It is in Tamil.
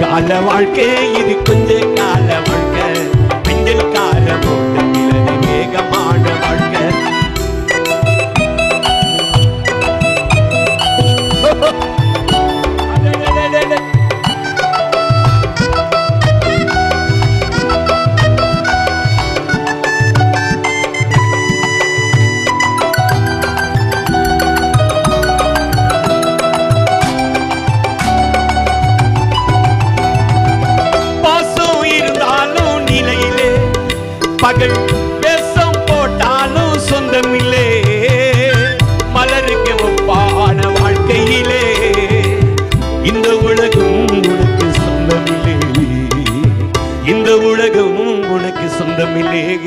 கால வாழ்க்கை இது கொஞ்ச கால வாழ்க்கை பகல் வேஷம் போட்டாலும் சொந்தமில்லே. மலருக்கு ஒப்பான வாழ்க்கையிலே. இந்த உலகம் உனக்கு சொந்தமில்லே. இந்த உலகம் உனக்கு சொந்தமில்லே.